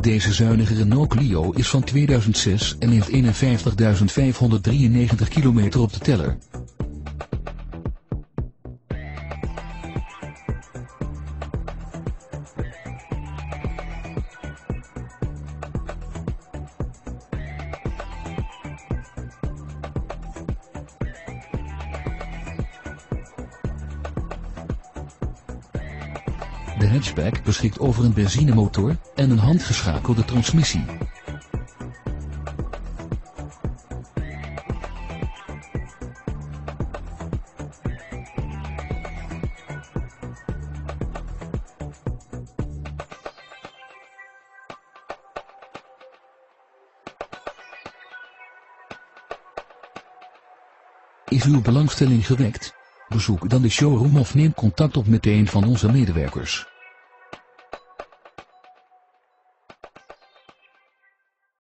Deze zuinige Renault Clio is van 2006 en heeft 51.593 kilometer op de teller. De hatchback beschikt over een benzinemotor en een handgeschakelde transmissie. Is uw belangstelling gewekt? Bezoek dan de showroom of neem contact op met een van onze medewerkers.